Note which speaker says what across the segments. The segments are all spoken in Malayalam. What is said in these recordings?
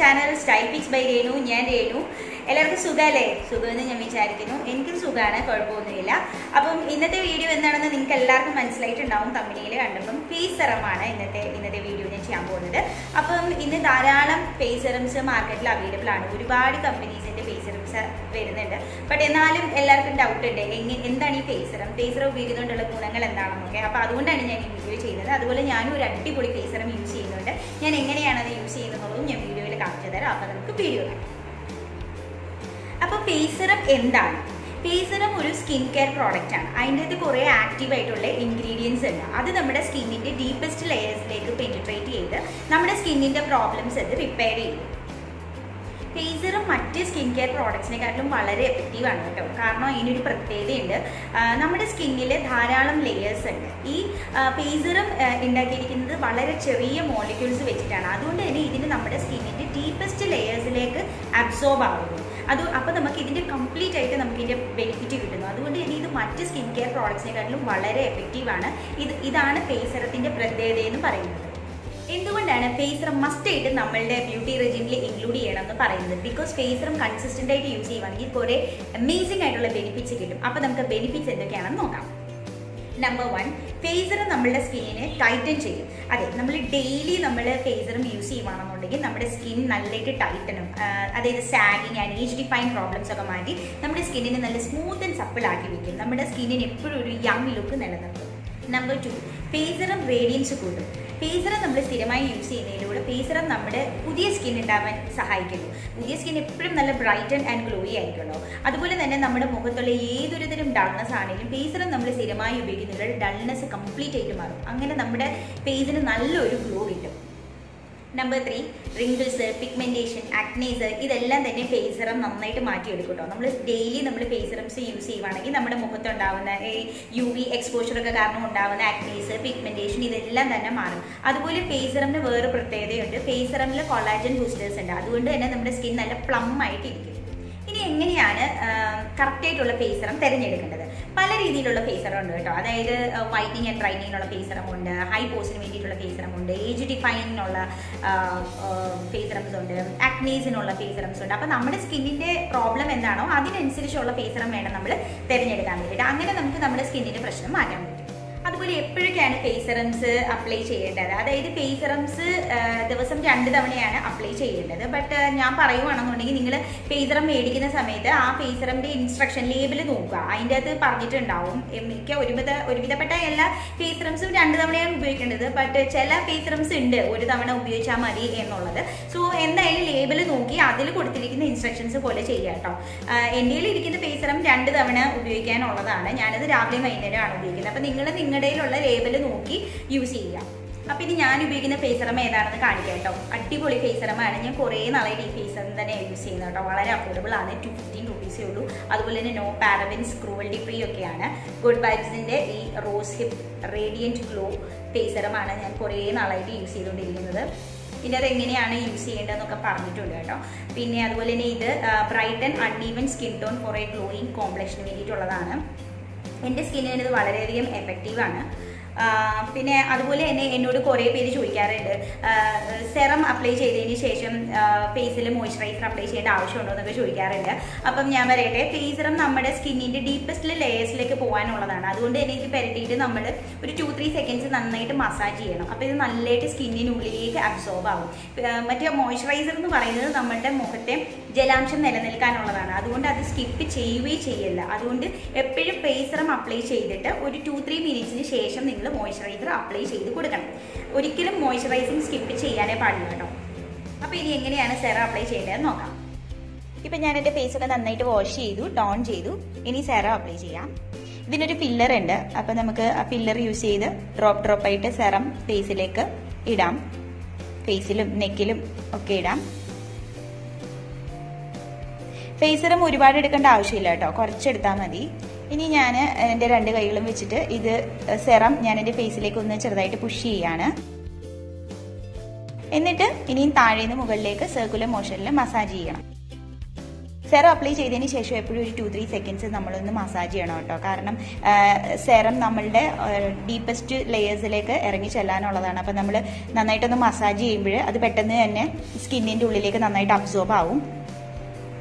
Speaker 1: Channel style pics by Renu ഞാൻ രേണു. എല്ലാവർക്കും സുഖമല്ലേ സുഖമെന്ന് ഞാൻ വിചാരിക്കുന്നു. എനിക്കും സുഖമാണ് കുഴപ്പമൊന്നുമില്ല. അപ്പം ഇന്നത്തെ വീഡിയോ എന്താണെന്ന് നിങ്ങൾക്ക് എല്ലാവർക്കും മനസ്സിലായിട്ടുണ്ടാവും കമ്പനിയിൽ കണ്ടപ്പം. ഫേസ് സെറമാണ് ഇന്നത്തെ ഇന്നത്തെ വീഡിയോ ചെയ്യാൻ പോകുന്നത് അപ്പം ഇന്ന് ധാരാളം ഫേസ് സെറംസ് മാർക്കറ്റിൽ അവൈലബിൾ ആണ്. ഒരുപാട് കമ്പനീസിന്റെ ഫേസ് സെറംസ് വരുന്നുണ്ട്. ബട്ട് എന്നാലും എല്ലാവർക്കും ഡൗട്ട് ഉണ്ട്. എങ്ങനെ എന്താണ് ഈ ഫേസ് സെറം ഫേസ് സെറം ഉപയോഗിക്കുന്നതുകൊണ്ടുള്ള ഗുണങ്ങൾ എന്താണെന്നൊക്കെ. അപ്പോൾ അതുകൊണ്ടാണ് ഞാൻ ഈ വീഡിയോ ചെയ്യുന്നത്. അതുപോലെ ഞാനും ഒരു അടിപൊളി ഫേസ് സെറം യൂസ് ചെയ്യുന്നുണ്ട്. ഞാൻ എങ്ങനെയാണ് അത് യൂസ് ചെയ്യുന്നതും ഞാൻ വീഡിയോയിൽ കാണിച്ചു തരാം. അപ്പോൾ നമുക്ക് വീഡിയോ കാണാം. അപ്പോൾ ഫേസ് സെറം എന്താണ്? സെറം ഒരു സ്കിൻ കെയർ പ്രോഡക്റ്റ് ആണ്. അതിന്റെ അകത്ത് കുറേ ആക്റ്റീവ് ആയിട്ടുള്ള ഇൻഗ്രീഡിയൻസ് ഉണ്ട്. അത് നമ്മുടെ സ്കിന്നിന്റെ ഡീപ്പസ്റ്റ് ലെയേഴ്സിലേക്ക് പെനിട്രേറ്റ് ചെയ്ത് നമ്മുടെ സ്കിന്നിന്റെ പ്രോബ്ലംസ് അത് റിപ്പയർ ചെയ്യും. ഫേസ് സെറം മറ്റ് സ്കിൻ കെയർ പ്രോഡക്ട്സിനെക്കാട്ടിലും വളരെ എഫക്റ്റീവാണ് കേട്ടോ. കാരണം ഇതിനൊരു പ്രത്യേകതയുണ്ട്. നമ്മുടെ സ്കിന്നിൽ ധാരാളം ലെയേഴ്സ് ഉണ്ട്. ഈ ഫേസറും സെറം ഉണ്ടാക്കിയിരിക്കുന്നത് വളരെ ചെറിയ മോളിക്യൂൾസ് വെച്ചിട്ടാണ്. അതുകൊണ്ട് തന്നെ ഇതിന് നമ്മുടെ സ്കിന്നിന്റെ ഡീപ്പസ്റ്റ് ലെയേഴ്സിലേക്ക് അബ്സോർബ് ആകുന്നു അത് അപ്പോൾ നമുക്ക് ഇതിന്റെ കംപ്ലീറ്റ് ആയിട്ട് നമുക്ക് ഇതിന്റെ ബെനിഫിറ്റ് കിട്ടുന്നു. അതുകൊണ്ട് തന്നെ ഇത് മറ്റ് സ്കിൻ കെയർ പ്രോഡക്ട്സിനെക്കാട്ടിലും വളരെ എഫക്റ്റീവാണ് ഇത് ഇതാണ് ഫേസറത്തിന്റെ സെറത്തിന്റെ പ്രത്യേകത എന്ന് പറയുന്നത്. എന്തുകൊണ്ടാണ് ഫേസറം മസ്റ്റ് ആയിട്ട് നമ്മളുടെ ബ്യൂട്ടി റെജിമിൽ ഇൻക്ലൂഡ് ചെയ്യണം എന്ന് പറയുന്നത്? ബിക്കോസ് ഫേസറും കൺസിസ്റ്റന്റ് ആയിട്ട് യൂസ് ചെയ്യുവാണെങ്കിൽ കുറേ അമേസിംഗ് ആയിട്ടുള്ള ബെനിഫിറ്റ്സ് കിട്ടും. അപ്പോൾ നമുക്ക് ബെനിഫിറ്റ്സ് എന്തൊക്കെയാണെന്ന് നോക്കാം. നമ്പർ വൺ ഫേസർ നമ്മളുടെ സ്കിന്നിനെ ടൈറ്റൻ ചെയ്യും. അതെ നമ്മൾ ഡെയിലി നമ്മൾ ഫേസറും യൂസ് ചെയ്യുവാണെന്നുണ്ടെങ്കിൽ നമ്മുടെ സ്കിൻ നല്ലതായിട്ട് ടൈറ്റനും അതായത് sagging and age define problems ഒക്കെ മാറ്റി നമ്മുടെ സ്കിന്നിനെ നല്ല സ്മൂത്ത് ആൻഡ് സപ്പിൾ ആക്കി വയ്ക്കും നമ്മുടെ സ്കിന്നിന് എപ്പോഴും ഒരു യങ് ലുക്ക് നിലനിർത്തും. നമ്പർ ടു ഫേസറും റേഡിയൻസ് കൂട്ടും ഫേസറും നമ്മൾ സ്ഥിരമായി യൂസ് ചെയ്യുന്നതിലൂടെ ഫേസറും നമ്മുടെ പുതിയ സ്കിൻ ഉണ്ടാവാൻ സഹായിക്കുന്നു. പുതിയ സ്കിൻ എപ്പോഴും നല്ല ബ്രൈറ്റൻ ആൻഡ് ഗ്ലോയി ആയിരിക്കുമല്ലോ അതുപോലെ തന്നെ നമ്മുടെ മുഖത്തുള്ള ഏതൊരു തരം ഡൾനെസ് ആണെങ്കിലും ഫേസറും നമ്മൾ സ്ഥിരമായി ഉപയോഗിക്കുന്നതിലൂടെ ഡൾനെസ് കംപ്ലീറ്റ് ആയിട്ട് മാറും. അങ്ങനെ നമ്മുടെ ഫേസിന് നല്ലൊരു ഗ്ലോ കിട്ടും. Number three wrinkles pigmentation acnes ഇതെല്ലാം തന്നെ ഫേസറം നന്നായിട്ട് മാറ്റിയെടുക്കും കേട്ടോ നമ്മൾ ഡെയിലി നമ്മൾ ഫേസറംസ് യൂസ് ചെയ്യുവാണെങ്കിൽ നമ്മുടെ മുഖത്തുണ്ടാവുന്ന ഈ യു വി എക്സ്പോഷറൊക്കെ കാരണം ഉണ്ടാവുന്ന ആക്നേസ് പിഗ്മെന്റേഷൻ ഇതെല്ലാം തന്നെ മാറും. അതുപോലെ ഫേസറമിന് വേറെ പ്രത്യേകതയുണ്ട്. ഫേസറമിൽ കൊളാജൻ ബൂസ്റ്റേഴ്സ് ഉണ്ട്. അതുകൊണ്ട് തന്നെ നമ്മുടെ സ്കിൻ നല്ല പ്ലം ആയിട്ടിരിക്കും. ഇനി എങ്ങനെയാണ് കറക്റ്റ് ആയിട്ടുള്ള ഫേസറം തിരഞ്ഞെടുക്കേണ്ടത്? പല രീതിയിലുള്ള ഫേസറും ഉണ്ട് കേട്ടോ. അതായത് വൈറ്റിംഗ് ആൻഡ് ബ്രൈറ്റിങ്ങിനുള്ള ഫേസറം ഉണ്ട് ഹൈ പോസിന് വേണ്ടിയിട്ടുള്ള ഫേസറം ഉണ്ട് ഏജ് ഡിഫൈനിനുള്ള ഫേസറംസ് ഉണ്ട് അക്നീസിനുള്ള ഫേസറംസ് ഉണ്ട് അപ്പോൾ നമ്മുടെ സ്കിന്നിന്റെ പ്രോബ്ലം എന്താണോ അതിനനുസരിച്ചുള്ള ഫേസറം വേണം നമ്മൾ തിരഞ്ഞെടുക്കാൻ വേണ്ടിയിട്ട്. അങ്ങനെ നമുക്ക് നമ്മുടെ സ്കിന്നിന്റെ പ്രശ്നം മാറ്റാൻ പറ്റും. അതുപോലെ എപ്പോഴൊക്കെയാണ് സെറംസ് അപ്ലൈ ചെയ്യേണ്ടത്? അതായത് ഫേസറംസ് ദിവസം രണ്ട് തവണയാണ് അപ്ലൈ ചെയ്യേണ്ടത്. ബട്ട് ഞാൻ പറയുവാണെന്നുണ്ടെങ്കിൽ നിങ്ങൾ ഫേസറം മേടിക്കുന്ന സമയത്ത് ആ ഫേസറമിന്റെ ഇൻസ്ട്രക്ഷൻ ലേബിൾ നോക്കുക. അതിന്റെ അത് പറഞ്ഞിട്ടുണ്ടാവും മിക്ക ഒരുവിധ ഒരുവിധപ്പെട്ട എല്ലാ ഫേസറംസും രണ്ട് തവണയാണ് ഉപയോഗിക്കേണ്ടത്. ബട്ട് ചില ഫേസറംസ് ഉണ്ട് ഒരു തവണ ഉപയോഗിച്ചാൽ മതി എന്നുള്ളത്. സോ എന്തായാലും ലേബിൾ നോക്കി അതിൽ കൊടുത്തിരിക്കുന്ന ഇൻസ്ട്രക്ഷൻസ് പോലെ ചെയ്യുക കേട്ടോ. എന്റെ ഇരിക്കുന്ന ഫേസറം രണ്ട് തവണ ഉപയോഗിക്കാനുള്ളതാണ്. ഞാനത് രാവിലെയും വൈകുന്നേരമാണ് ഉപയോഗിക്കുന്നത്. അപ്പോൾ നിങ്ങൾ നിങ്ങളുടെയിലുള്ള ലേബൽ നോക്കി യൂസ് ചെയ്യുക. അപ്പം ഇനി ഞാൻ ഉപയോഗിക്കുന്ന ഫേസറം ഏതാണെന്ന് കാണിക്കാം കേട്ടോ. അടിപൊളി ഫേസറമാണ് ഞാൻ കുറേ നാളായിട്ട് ഈ ഫേസറം തന്നെ യൂസ് ചെയ്യുന്നത് കേട്ടോ. വളരെ അഫോർഡബിൾ ആണ്. ടു ഫിഫ്റ്റീൻ റുപ്പീസേ ഉള്ളൂ. അതുപോലെ തന്നെ നോ പാരബിൻസ് ക്രൂവൽറ്റി ഫ്രീ ഒക്കെയാണ്. ഗുഡ് വൈബ്സിന്റെ ഈ റോസ് ഹിപ്പ് റേഡിയന്റ് ഗ്ലോ ഫേസറമാണ് ഞാൻ കുറേ നാളായിട്ട് യൂസ് ചെയ്തുകൊണ്ടിരിക്കുന്നത്. പിന്നെ അതെങ്ങനെയാണ് യൂസ് ചെയ്യേണ്ടതെന്നൊക്കെ പറഞ്ഞിട്ടുണ്ട് കേട്ടോ. പിന്നെ അതുപോലെ തന്നെ ഇത് bright and uneven skin tone കുറേ ഗ്ലോയിങ് കോംപ്ലക്ഷന് വേണ്ടിയിട്ടുള്ളതാണ്. എന്റെ സ്കിന്നിന് ഇത് വളരെയധികം എഫക്റ്റീവാണ് പിന്നെ അതുപോലെ തന്നെ എന്നോട് കുറേ പേര് ചോദിക്കാറുണ്ട്. സെറം അപ്ലൈ ചെയ്തതിന് ശേഷം ഫേസിൽ മോയ്സ്ചറൈസർ അപ്ലൈ ചെയ്യേണ്ട ആവശ്യമുണ്ടോ എന്നൊക്കെ ചോദിക്കാറുണ്ട്. അപ്പം ഞാൻ പറയട്ടെ ഫേസറം നമ്മുടെ സ്കിന്നിന്റെ ഡീപ്പസ്റ്റ് ലെയേഴ്സിലേക്ക് പോകാനുള്ളതാണ്. അതുകൊണ്ട് തന്നെ ഇത് പെരട്ടിയിട്ട് നമ്മൾ ഒരു ടു ത്രീ സെക്കൻഡ്സ് നന്നായിട്ട് മസാജ് ചെയ്യണം. അപ്പോൾ ഇത് നല്ലതായിട്ട് സ്കിന്നിനുള്ളിലേക്ക് അബ്സോർബ് ആവും. മറ്റേ മോയ്സ്ചറൈസർ എന്ന് പറയുന്നത് നമ്മളുടെ മുഖത്തെ ജലാംശം നിലനിൽക്കാനുള്ളതാണ്. അതുകൊണ്ട് അത് സ്കിപ്പ് ചെയ്യുകയും ചെയ്യില്ല. അതുകൊണ്ട് എപ്പോഴും ഫേസറം അപ്ലൈ ചെയ്തിട്ട് ഒരു ടു ത്രീ മിനിറ്റ്സിന് ശേഷം നിങ്ങൾ മോയ്സ്ചറൈസർ അപ്ലൈ ചെയ്ത് കൊടുക്കണം. ഒരിക്കലും മോയ്സ്ചറൈസിങ് സ്കിപ്പ് ചെയ്യാനേ പാടില്ല കേട്ടോ. അപ്പോൾ ഇനി എങ്ങനെയാണ് സെറം അപ്ലൈ ചെയ്യേണ്ടതെന്ന് നോക്കാം. ഇപ്പം ഞാൻ എന്റെ ഫേസൊക്കെ നന്നായിട്ട് വാഷ് ചെയ്തു ടോൺ ചെയ്തു. ഇനി സെറം അപ്ലൈ ചെയ്യാം. ഇതിനൊരു ഫില്ലർ ഉണ്ട്. അപ്പം നമുക്ക് ആ ഫില്ലർ യൂസ് ചെയ്ത് ഡ്രോപ്പ് ഡ്രോപ്പായിട്ട് സെറം ഫേസിലേക്ക് ഇടാം. ഫേസിലും നെക്കിലും ഒക്കെ ഇടാം. ഫേസറും ഒരുപാട് എടുക്കേണ്ട ആവശ്യമില്ല കേട്ടോ. കുറച്ചെടുത്താൽ മതി. ഇനി ഞാൻ എന്റെ രണ്ട് കൈകളും വെച്ചിട്ട് ഇത് സെറം ഞാൻ എന്റെ ഫേസിലേക്ക് ഒന്ന് ചെറുതായിട്ട് പുഷ് ചെയ്യാണ്. എന്നിട്ട് ഇനിയും താഴേന്ന് മുകളിലേക്ക് സർക്കുലർ മോഷനിൽ മസാജ് ചെയ്യണം. സെറം അപ്ലൈ ചെയ്തതിന് ശേഷം എപ്പോഴും ഒരു ടു ത്രീ സെക്കൻഡ്സ് നമ്മളൊന്ന് മസാജ് ചെയ്യണം കേട്ടോ. കാരണം സെറം നമ്മളുടെ ഡീപ്പസ്റ്റ് ലെയേഴ്സിലേക്ക് ഇറങ്ങി ചെല്ലാനുള്ളതാണ്. അപ്പോൾ നമ്മൾ നന്നായിട്ടൊന്ന് മസാജ് ചെയ്യുമ്പോൾ അത് പെട്ടെന്ന് തന്നെ സ്കിന്നിന്റെ ഉള്ളിലേക്ക് നന്നായിട്ട് അബ്സോർബ് ആവും.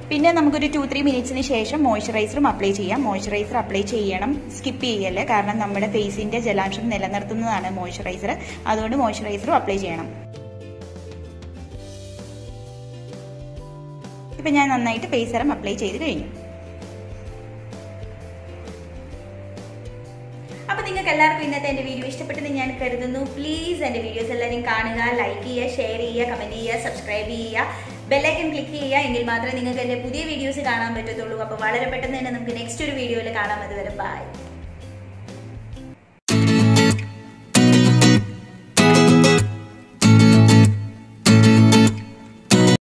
Speaker 1: പിന്നെ നമുക്കൊരു ടു ത്രീ മിനിറ്റ്സിന് ശേഷം മോയ്സ്ചറൈസറും അപ്ലൈ ചെയ്യാം. മോയ്സ്ചറൈസർ അപ്ലൈ ചെയ്യണം. സ്കിപ്പ് ചെയ്യല്ലേ? കാരണം നമ്മുടെ ഫേസിന്റെ ജലാംശം നിലനിർത്തുന്നതാണ് മോയ്സ്ചറൈസർ അതുകൊണ്ട് മോയ്സ്ചറൈസറും അപ്ലൈ ചെയ്യണം. ഇപ്പം ഞാൻ നന്നായിട്ട് ഫേസ് സെറം അപ്ലൈ ചെയ്ത് കഴിഞ്ഞു. അപ്പോൾ നിങ്ങൾക്ക് എല്ലാവർക്കും ഇന്നത്തെ എന്റെ വീഡിയോ ഇഷ്ടപ്പെട്ടെന്ന് ഞാൻ കരുതുന്നു. പ്ലീസ് എന്റെ വീഡിയോസ് എല്ലാവരും കാണുക ലൈക്ക് ചെയ്യുക ഷെയർ ചെയ്യുക കമന്റ് ചെയ്യുക സബ്സ്ക്രൈബ് ചെയ്യുക. ബെല്ലൈക്കൻ ക്ലിക്ക് ചെയ്യുക. എങ്കിൽ മാത്രമേ നിങ്ങൾക്ക് എന്റെ പുതിയ വീഡിയോസ് കാണാൻ പറ്റത്തുള്ളൂ. അപ്പോൾ വളരെ പെട്ടെന്ന് തന്നെ നമുക്ക് നെക്സ്റ്റ് ഒരു വീഡിയോയിൽ കാണാം. അതുവരെ ബൈ